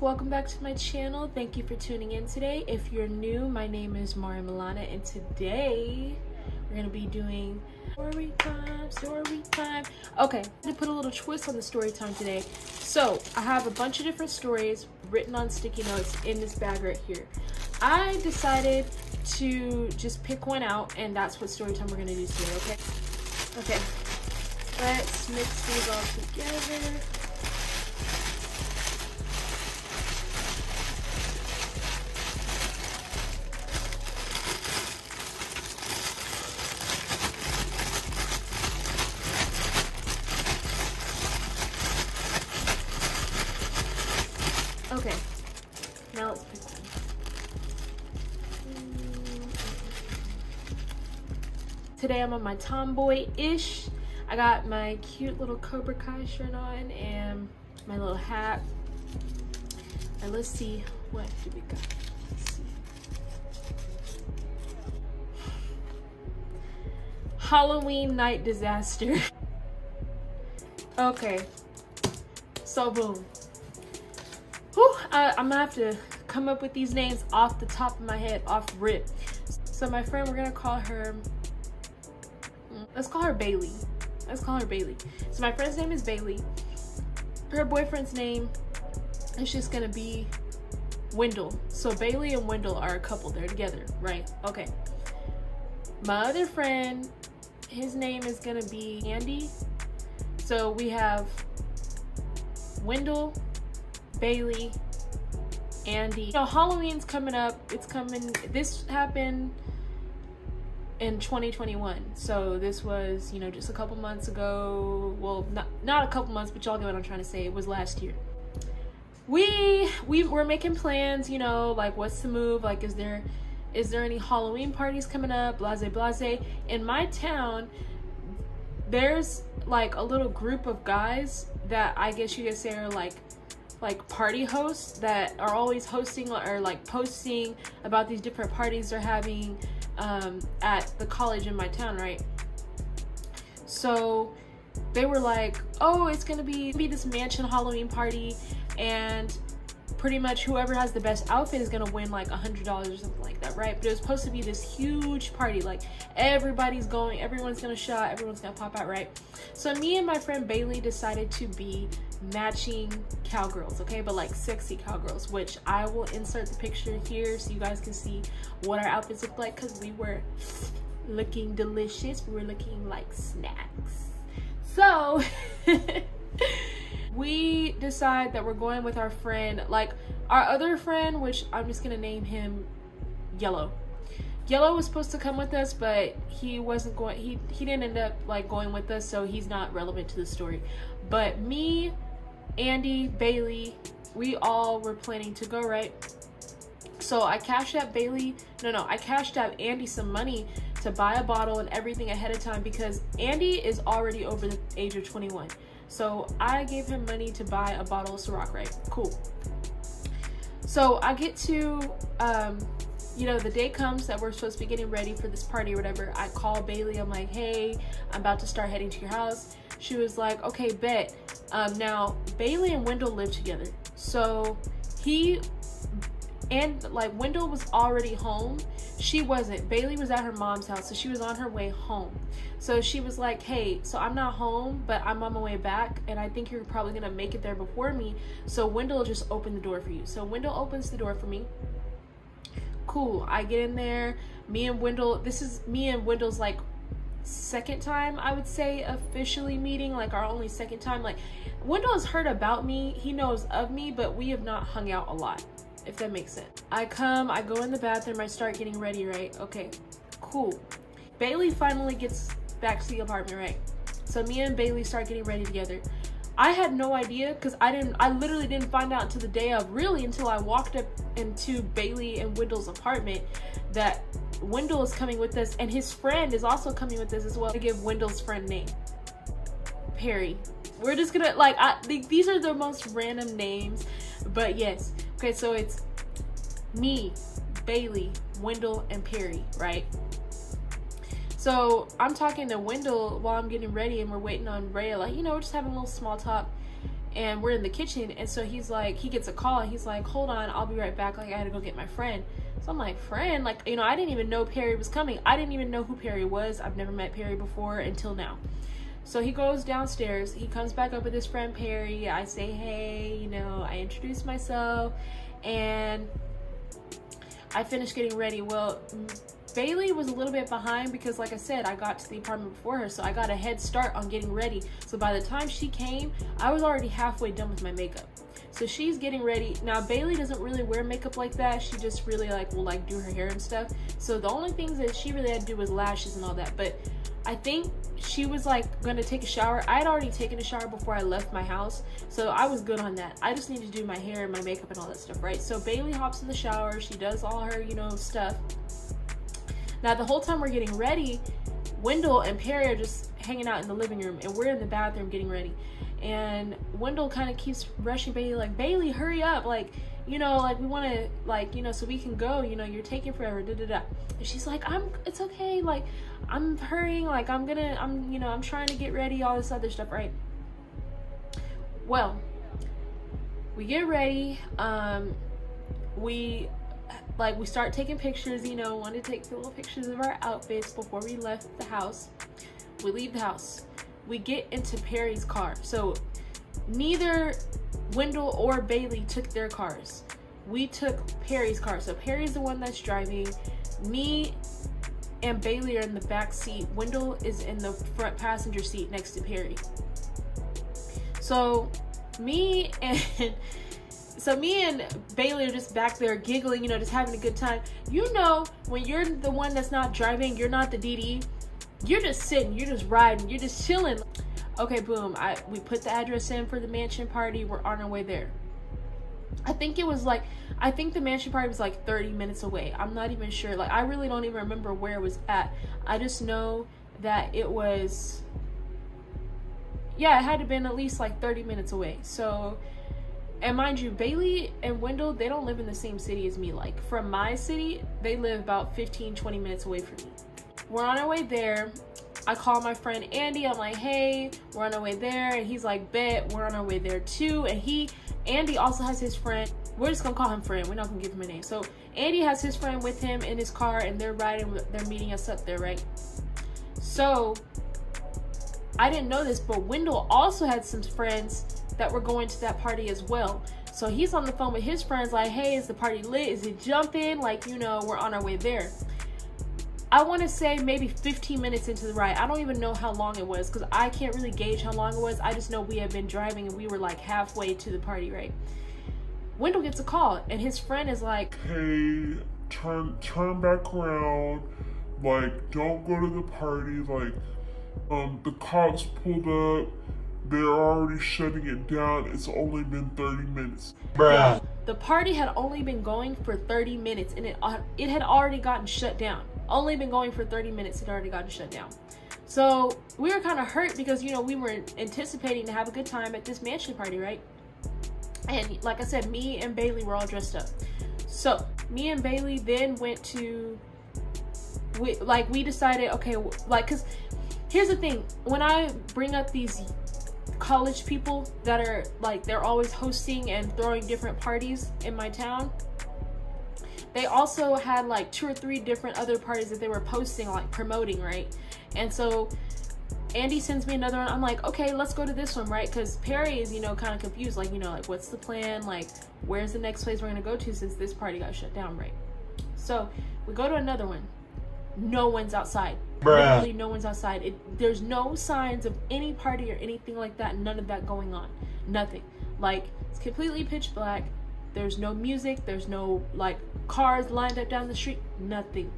welcome back to my channel. Thank you for tuning in today. If you're new my name is Maria Milana and today we're gonna be doing story time story time. Okay I'm gonna put a little twist on the story time today. So I have a bunch of different stories written on sticky notes in this bag right here. I decided to just pick one out and that's what story time we're gonna do today okay? Okay. Let's mix these all together Today I'm on my tomboy-ish. I got my cute little Cobra Kai shirt on and my little hat. And let's see, what do we got? Halloween night disaster. okay, so boom. Whew, I, I'm gonna have to come up with these names off the top of my head, off rip. So my friend, we're gonna call her, let's call her Bailey. Let's call her Bailey. So my friend's name is Bailey. Her boyfriend's name is just gonna be Wendell. So Bailey and Wendell are a couple, they're together, right? Okay. My other friend, his name is gonna be Andy. So we have Wendell, Bailey, Andy. You know, Halloween's coming up. It's coming. This happened in 2021. So this was, you know, just a couple months ago. Well, not not a couple months, but y'all get what I'm trying to say. It was last year. We we were making plans, you know, like what's the move? Like, is there is there any Halloween parties coming up? Blase blase. In my town, there's like a little group of guys that I guess you could say are like like party hosts that are always hosting or like posting about these different parties they're having um, at the college in my town, right? So they were like, oh, it's gonna be, be this mansion Halloween party and pretty much whoever has the best outfit is gonna win like a hundred dollars or something like that right? But it was supposed to be this huge party like everybody's going everyone's gonna shot everyone's gonna pop out right? So me and my friend bailey decided to be matching cowgirls okay? But like sexy cowgirls which i will insert the picture here so you guys can see what our outfits look like because we were looking delicious. We were looking like snacks. So we decide that we're going with our friend like our other friend which i'm just gonna name him yellow. Yellow was supposed to come with us but he wasn't going he he didn't end up like going with us so he's not relevant to the story. But me andy bailey we all were planning to go right? So i cashed out bailey no no i cashed out andy some money to buy a bottle and everything ahead of time because andy is already over the age of 21 so I gave him money to buy a bottle of Ciroc, right? Cool. So I get to, um, you know, the day comes that we're supposed to be getting ready for this party or whatever. I call Bailey. I'm like, hey, I'm about to start heading to your house. She was like, okay, bet. Um, now, Bailey and Wendell live together. So he and like Wendell was already home. She wasn't. Bailey was at her mom's house, so she was on her way home. So she was like, "Hey, so I'm not home, but I'm on my way back, and I think you're probably gonna make it there before me. So Wendell just opened the door for you." So Wendell opens the door for me. Cool. I get in there. Me and Wendell. This is me and Wendell's like second time I would say officially meeting, like our only second time. Like Wendell has heard about me. He knows of me, but we have not hung out a lot if that makes sense. I come, I go in the bathroom, I start getting ready, right? Okay, cool. Bailey finally gets back to the apartment, right? So me and Bailey start getting ready together. I had no idea because I didn't, I literally didn't find out until the day of, really until I walked up into Bailey and Wendell's apartment that Wendell is coming with us and his friend is also coming with us as well. to give Wendell's friend name. Perry. We're just gonna, like, I, these are the most random names, but yes, Okay, so it's me, Bailey, Wendell, and Perry, right? So I'm talking to Wendell while I'm getting ready and we're waiting on Ray, like, you know, we're just having a little small talk and we're in the kitchen. And so he's like he gets a call and he's like hold on i'll be right back. Like i had to go get my friend. So i'm like friend? Like you know i didn't even know perry was coming. I didn't even know who perry was. I've never met perry before until now so he goes downstairs he comes back up with his friend perry i say hey you know i introduce myself and i finish getting ready well Bailey was a little bit behind because like I said, I got to the apartment before her, so I got a head start on getting ready. So by the time she came, I was already halfway done with my makeup. So she's getting ready. Now Bailey doesn't really wear makeup like that. She just really like will like do her hair and stuff. So the only things that she really had to do was lashes and all that. But I think she was like gonna take a shower. I had already taken a shower before I left my house, so I was good on that. I just need to do my hair and my makeup and all that stuff, right? So Bailey hops in the shower. She does all her, you know, stuff. Now, the whole time we're getting ready, Wendell and Perry are just hanging out in the living room, and we're in the bathroom getting ready. And Wendell kind of keeps rushing Bailey, like, Bailey, hurry up. Like, you know, like, we want to, like, you know, so we can go. You know, you're taking forever, da da da. And she's like, I'm, it's okay. Like, I'm hurrying. Like, I'm gonna, I'm, you know, I'm trying to get ready, all this other stuff, right? Well, we get ready. Um, we like we start taking pictures, you know, want to take little pictures of our outfits before we left the house. We leave the house. We get into Perry's car. So neither Wendell or Bailey took their cars. We took Perry's car. So Perry's the one that's driving. Me and Bailey are in the back seat. Wendell is in the front passenger seat next to Perry. So me and so me and Bailey are just back there giggling, you know, just having a good time. You know, when you're the one that's not driving, you're not the DD, you're just sitting, you're just riding, you're just chilling. Okay, boom. I we put the address in for the mansion party. We're on our way there. I think it was like I think the mansion party was like 30 minutes away. I'm not even sure. Like I really don't even remember where it was at. I just know that it was yeah, it had to been at least like 30 minutes away. So and mind you, Bailey and Wendell, they don't live in the same city as me. Like from my city, they live about 15, 20 minutes away from me. We're on our way there. I call my friend Andy. I'm like, hey, we're on our way there. And he's like, bet, we're on our way there too. And he, Andy also has his friend. We're just gonna call him friend. We're not gonna give him a name. So Andy has his friend with him in his car and they're riding, they're meeting us up there, right? So I didn't know this, but Wendell also had some friends that were going to that party as well. So he's on the phone with his friends like, hey, is the party lit? Is it jumping? Like, you know, we're on our way there. I want to say maybe 15 minutes into the ride. I don't even know how long it was because I can't really gauge how long it was. I just know we had been driving and we were like halfway to the party, right? Wendell gets a call and his friend is like, Hey, turn turn back around. Like, don't go to the party. Like, um, the cops pulled up they're already shutting it down. It's only been 30 minutes. Bruh. The party had only been going for 30 minutes and it, uh, it had already gotten shut down. Only been going for 30 minutes, it already gotten shut down. So we were kind of hurt because, you know, we were anticipating to have a good time at this mansion party, right? And like I said, me and Bailey were all dressed up. So me and Bailey then went to, we, like we decided, okay, like, cause here's the thing, when I bring up these college people that are like they're always hosting and throwing different parties in my town they also had like two or three different other parties that they were posting like promoting right and so Andy sends me another one. I'm like, okay, let's go to this one, right? Because Perry is, you know, kind of confused. Like, you know, like, what's the plan? Like, where's the next place we're going to go to since this party got shut down, right? So we go to another one no one's outside. Bruh. Literally, no one's outside. It, there's no signs of any party or anything like that. None of that going on. Nothing. Like it's completely pitch black. There's no music. There's no like cars lined up down the street. Nothing.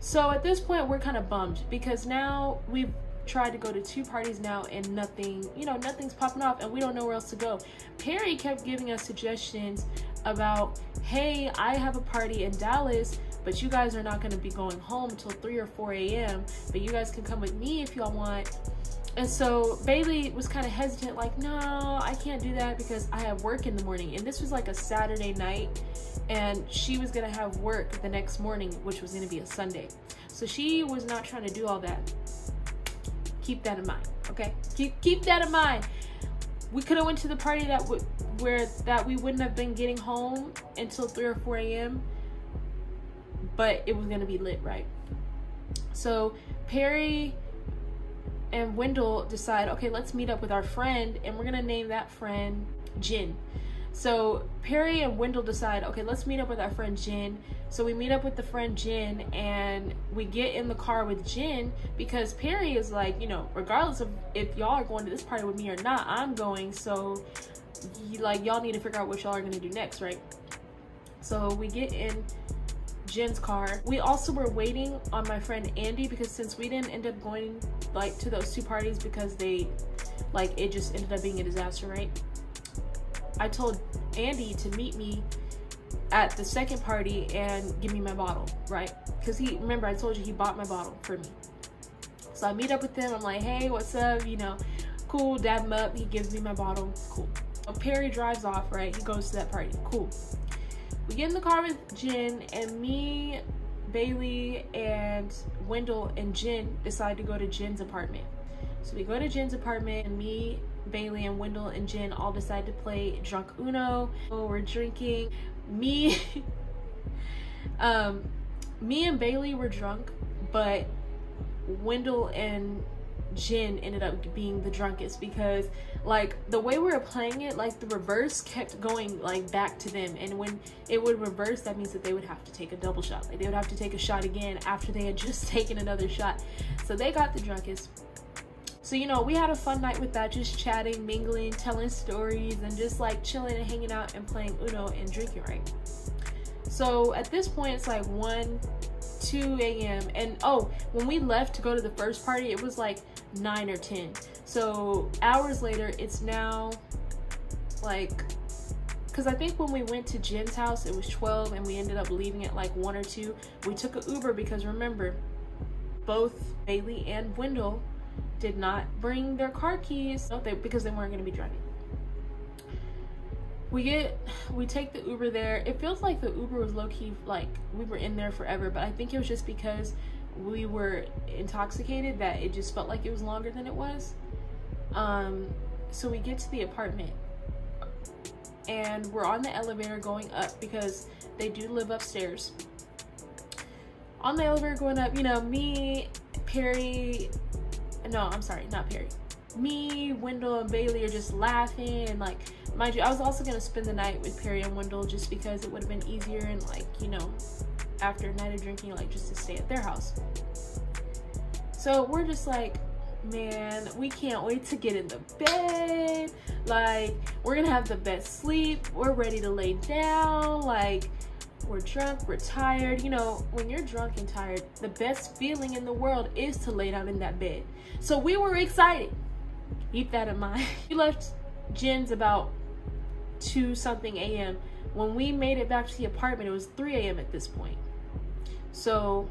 So at this point, we're kind of bummed because now we've tried to go to two parties now and nothing, you know, nothing's popping off and we don't know where else to go. Perry kept giving us suggestions about, hey, I have a party in Dallas but you guys are not going to be going home until 3 or 4 a.m. But you guys can come with me if y'all want. And so Bailey was kind of hesitant, like, no, I can't do that because I have work in the morning. And this was like a Saturday night. and she was gonna have work the next morning, which was gonna be a Sunday. So she was not trying to do all that. Keep that in mind, okay? Keep keep that in mind. We could have went to the party that where that we wouldn't have been getting home until three or four a.m. But it was gonna be lit, right? So Perry and Wendell decide, okay, let's meet up with our friend, and we're gonna name that friend Jin. So Perry and Wendell decide, okay, let's meet up with our friend Jin. So we meet up with the friend Jin and we get in the car with Jin because Perry is like, you know, regardless of if y'all are going to this party with me or not, I'm going. So like y'all need to figure out what y'all are gonna do next, right? So we get in Jin's car. We also were waiting on my friend Andy because since we didn't end up going like to those two parties because they like it just ended up being a disaster, right? I told Andy to meet me at the second party and give me my bottle, right? Because he, remember I told you he bought my bottle for me. So I meet up with him. I'm like, hey, what's up? You know, cool, dab him up. He gives me my bottle. Cool. Perry drives off, right? He goes to that party. Cool. We get in the car with Jen, and me, Bailey, and Wendell and Jen decide to go to Jen's apartment. So we go to Jen's apartment and me, Bailey and Wendell and Jen all decide to play drunk Uno. Oh, we're drinking. Me, um, me and Bailey were drunk, but Wendell and Jin ended up being the drunkest because like the way we were playing it, like the reverse kept going like back to them. And when it would reverse, that means that they would have to take a double shot. Like they would have to take a shot again after they had just taken another shot. So they got the drunkest. So, you know, we had a fun night with that, just chatting, mingling, telling stories, and just like chilling and hanging out and playing Uno and drinking, right? So at this point, it's like 1, 2 a.m. And oh, when we left to go to the first party, it was like 9 or 10. So hours later, it's now like, because I think when we went to Jen's house, it was 12 and we ended up leaving at like 1 or 2. We took an Uber because remember, both Bailey and Wendell did not bring their car keys because they weren't going to be driving. We get, we take the Uber there. It feels like the Uber was low key, like we were in there forever, but I think it was just because we were intoxicated that it just felt like it was longer than it was. Um, so we get to the apartment and we're on the elevator going up because they do live upstairs. On the elevator going up, you know, me, Perry, no, I'm sorry, not Perry. Me, Wendell, and Bailey are just laughing and like, mind you, I was also gonna spend the night with Perry and Wendell just because it would have been easier and like, you know, after a night of drinking, like just to stay at their house. So we're just like, man, we can't wait to get in the bed. Like, we're gonna have the best sleep. We're ready to lay down. Like, we're drunk, we're tired. You know, when you're drunk and tired, the best feeling in the world is to lay down in that bed. So we were excited. Keep that in mind. We left Jin's about 2 something a.m. When we made it back to the apartment, it was 3 a.m. at this point. So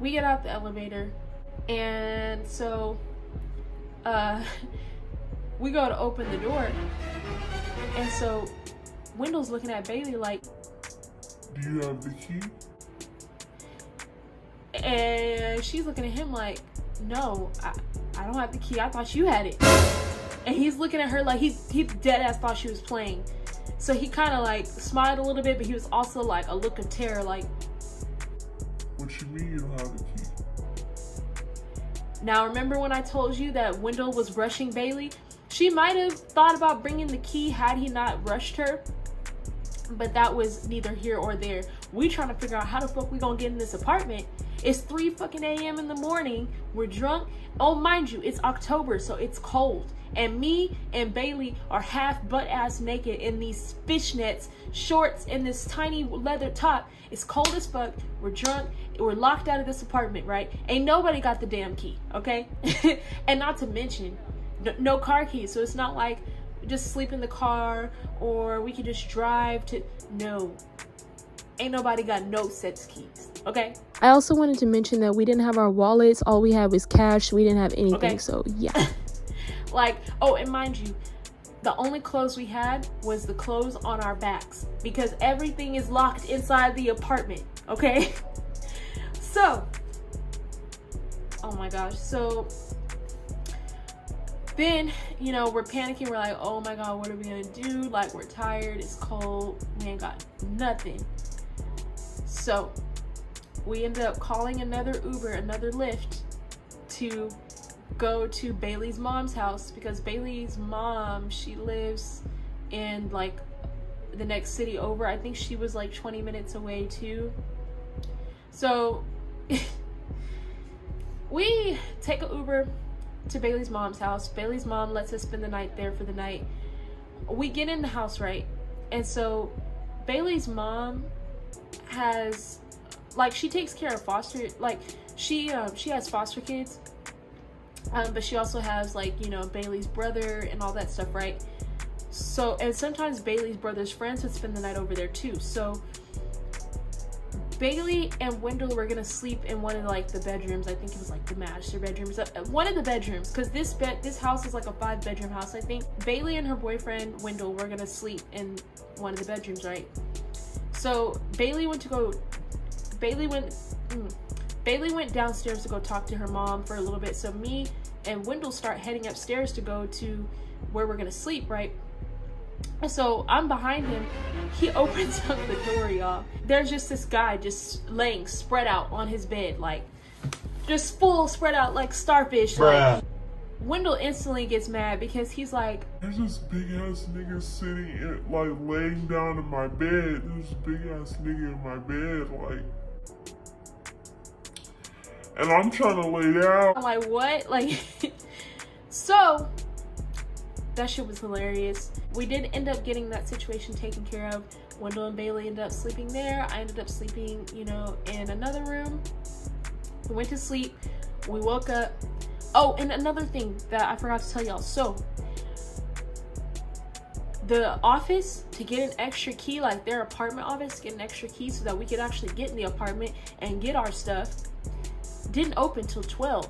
we get out the elevator and so uh, we go to open the door and so Wendell's looking at Bailey like, Do you have the key? And she's looking at him like, No, I, I don't have the key. I thought you had it. And he's looking at her like he he dead ass thought she was playing. So he kind of like smiled a little bit, but he was also like a look of terror, like. What you mean you don't have the key? Now remember when I told you that Wendell was rushing Bailey? She might have thought about bringing the key had he not rushed her but that was neither here or there. We trying to figure out how the fuck we gonna get in this apartment. It's 3 fucking a.m. in the morning. We're drunk. Oh, mind you, it's October, so it's cold. And me and Bailey are half butt ass naked in these fishnets, shorts, and this tiny leather top. It's cold as fuck. We're drunk. We're locked out of this apartment, right? Ain't nobody got the damn key, okay? and not to mention, no car keys. So it's not like just sleep in the car or we could just drive to no ain't nobody got no sets keys okay i also wanted to mention that we didn't have our wallets all we had was cash we didn't have anything okay. so yeah like oh and mind you The only clothes we had was the clothes on our backs because everything is locked inside the apartment, okay? So, oh my gosh. So then, you know, we're panicking. We're like, oh my God, what are we gonna do? Like, we're tired, it's cold, we ain't got nothing. So we ended up calling another Uber, another Lyft to go to Bailey's mom's house because Bailey's mom, she lives in like the next city over. I think she was like 20 minutes away too. So we take an Uber to Bailey's mom's house. Bailey's mom lets us spend the night there for the night. We get in the house, right? And so Bailey's mom has like she takes care of foster like she um she has foster kids um but she also has like you know bailey's brother and all that stuff right so and sometimes bailey's brother's friends would spend the night over there too so Bailey and Wendell were gonna sleep in one of like the bedrooms. I think it was like the master bedrooms. Uh, one of the bedrooms, because this bed, this house is like a five bedroom house. I think Bailey and her boyfriend Wendell were gonna sleep in one of the bedrooms, right? So Bailey went to go. Bailey went. Mm, Bailey went downstairs to go talk to her mom for a little bit. So me and Wendell start heading upstairs to go to where we're gonna sleep, right? So I'm behind him. He opens up the door, y'all. There's just this guy just laying spread out on his bed, like just full spread out like starfish. Bruh. Like Wendell instantly gets mad because he's like, There's this big ass nigga sitting in, like laying down in my bed. There's this big ass nigga in my bed, like. And I'm trying to lay down. I'm like, what? Like, so that shit was hilarious. We did end up getting that situation taken care of. Wendell and Bailey ended up sleeping there. I ended up sleeping, you know, in another room. We went to sleep. We woke up. Oh, and another thing that I forgot to tell y'all. So, the office to get an extra key, like their apartment office, get an extra key so that we could actually get in the apartment and get our stuff, didn't open till 12.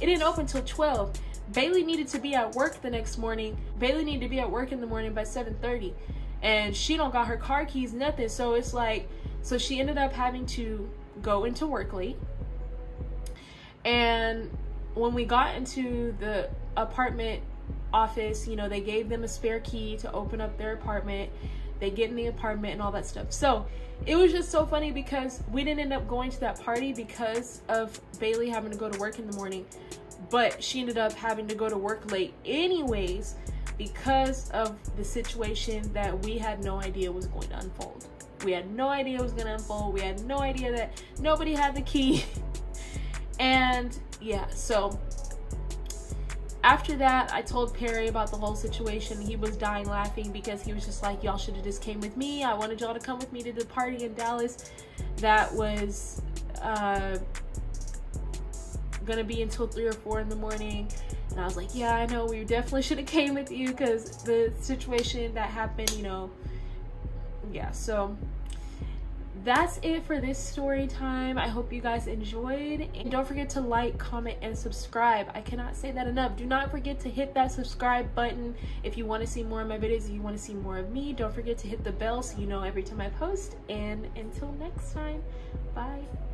it didn't open till 12 Bailey needed to be at work the next morning. Bailey needed to be at work in the morning by 7:30, and she don't got her car keys, nothing. So it's like, so she ended up having to go into work late. And when we got into the apartment office, you know, they gave them a spare key to open up their apartment. They get in the apartment and all that stuff. So it was just so funny because we didn't end up going to that party because of Bailey having to go to work in the morning but she ended up having to go to work late anyways because of the situation that we had no idea was going to unfold. We had no idea it was going to unfold. We had no idea that nobody had the key. and yeah, so after that, I told Perry about the whole situation. He was dying laughing because he was just like, y'all should have just came with me. I wanted y'all to come with me to the party in Dallas. That was uh, gonna be until three or four in the morning. And I was like, yeah, I know we definitely should have came with you because the situation that happened, you know, yeah, so that's it for this story time. I hope you guys enjoyed. And don't forget to like, comment, and subscribe. I cannot say that enough. Do not forget to hit that subscribe button if you want to see more of my videos, if you want to see more of me. Don't forget to hit the bell so you know every time I post. And until next time, bye.